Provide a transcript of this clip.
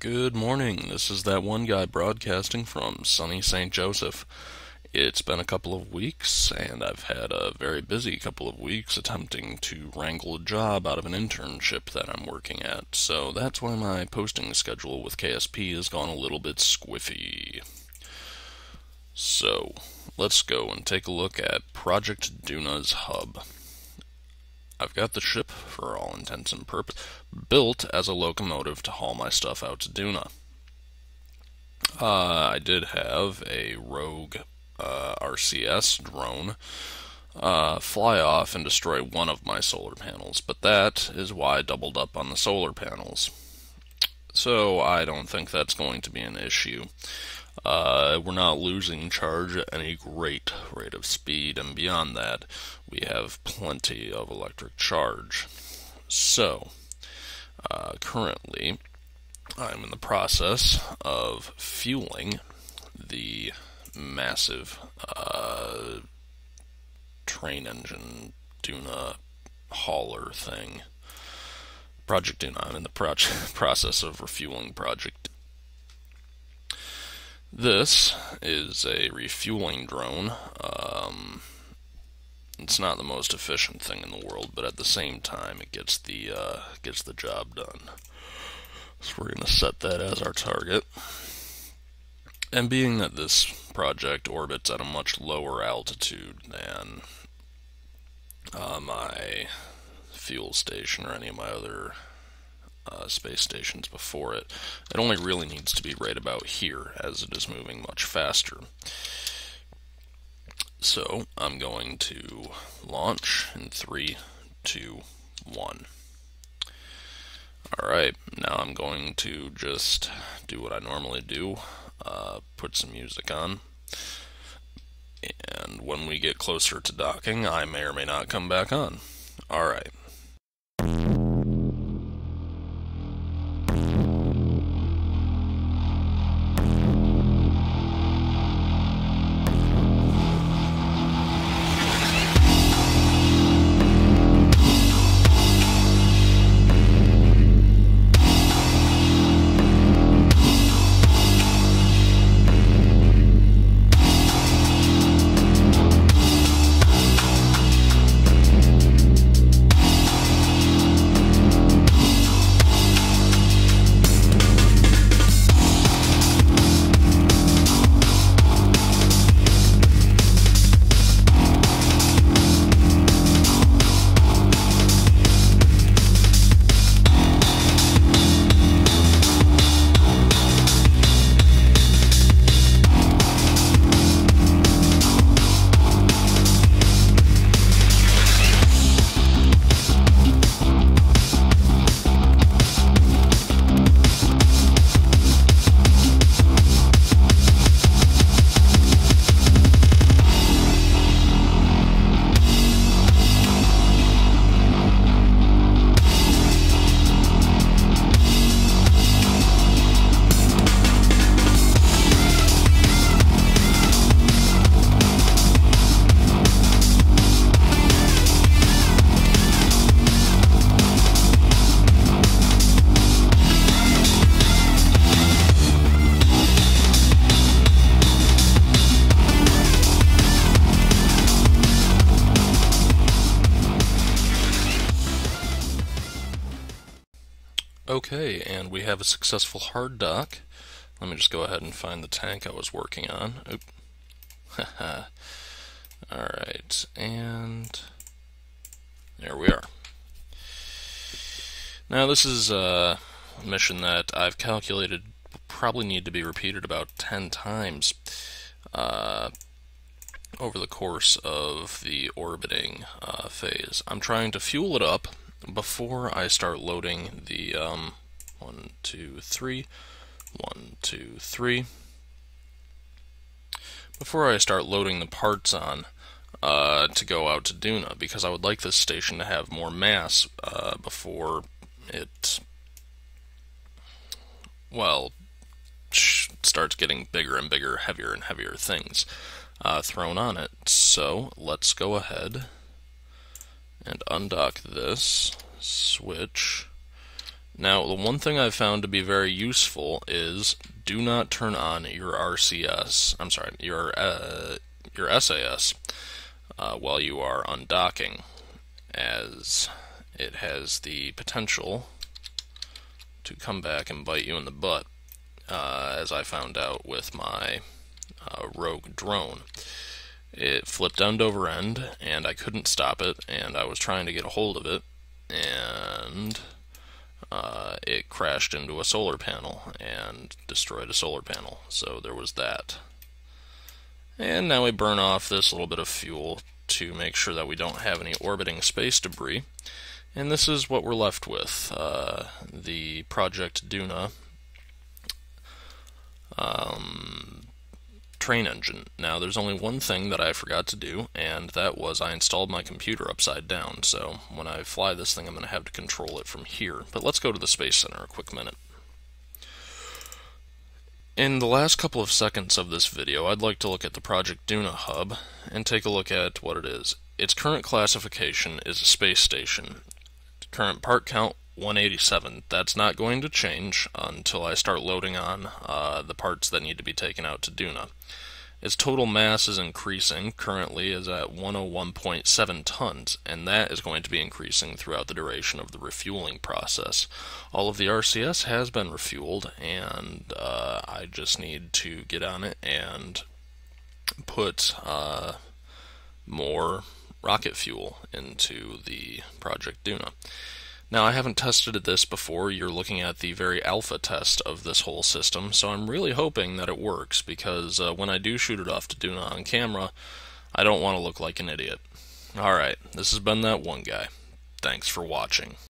Good morning. This is that one guy broadcasting from sunny St. Joseph. It's been a couple of weeks, and I've had a very busy couple of weeks attempting to wrangle a job out of an internship that I'm working at, so that's why my posting schedule with KSP has gone a little bit squiffy. So, let's go and take a look at Project Duna's hub. I've got the ship, for all intents and purposes, built as a locomotive to haul my stuff out to Duna. Uh, I did have a rogue uh, RCS drone uh, fly off and destroy one of my solar panels, but that is why I doubled up on the solar panels. So I don't think that's going to be an issue. Uh, we're not losing charge at any great rate of speed, and beyond that, we have plenty of electric charge. So, uh, currently, I'm in the process of fueling the massive uh, train engine Duna hauler thing. Project Duna. I'm in the pro- process of refueling Project this is a refueling drone. Um, it's not the most efficient thing in the world, but at the same time, it gets the uh, gets the job done. So we're going to set that as our target. And being that this project orbits at a much lower altitude than uh, my fuel station or any of my other uh, space stations before it. It only really needs to be right about here as it is moving much faster. So I'm going to launch in three, two, one. Alright, now I'm going to just do what I normally do, uh, put some music on, and when we get closer to docking, I may or may not come back on. Alright. Okay, and we have a successful hard dock. Let me just go ahead and find the tank I was working on. Oop. Alright, and there we are. Now this is a mission that I've calculated probably need to be repeated about 10 times uh, over the course of the orbiting uh, phase. I'm trying to fuel it up before I start loading the um, one, two, three, one, two, three, before I start loading the parts on uh, to go out to Duna, because I would like this station to have more mass uh, before it, well, starts getting bigger and bigger, heavier and heavier things uh, thrown on it. So let's go ahead and undock this, switch, Now, the one thing I've found to be very useful is do not turn on your RCS. I'm sorry, your uh, your SAS uh, while you are undocking, as it has the potential to come back and bite you in the butt, uh, as I found out with my uh, Rogue drone. It flipped end over end, and I couldn't stop it, and I was trying to get a hold of it, and uh, it crashed into a solar panel and destroyed a solar panel. So there was that. And now we burn off this little bit of fuel to make sure that we don't have any orbiting space debris. And this is what we're left with. Uh, the Project Duna um, train engine. Now, there's only one thing that I forgot to do, and that was I installed my computer upside down. So when I fly this thing, I'm going to have to control it from here. But let's go to the Space Center a quick minute. In the last couple of seconds of this video, I'd like to look at the Project Duna hub and take a look at what it is. Its current classification is a space station. Current part count 187. That's not going to change until I start loading on uh, the parts that need to be taken out to Duna. Its total mass is increasing, currently is at 101.7 tons, and that is going to be increasing throughout the duration of the refueling process. All of the RCS has been refueled, and uh, I just need to get on it and put uh, more rocket fuel into the Project Duna. Now, I haven't tested this before. You're looking at the very alpha test of this whole system, so I'm really hoping that it works because uh, when I do shoot it off to Duna on camera, I don't want to look like an idiot. Alright, this has been that one guy. Thanks for watching.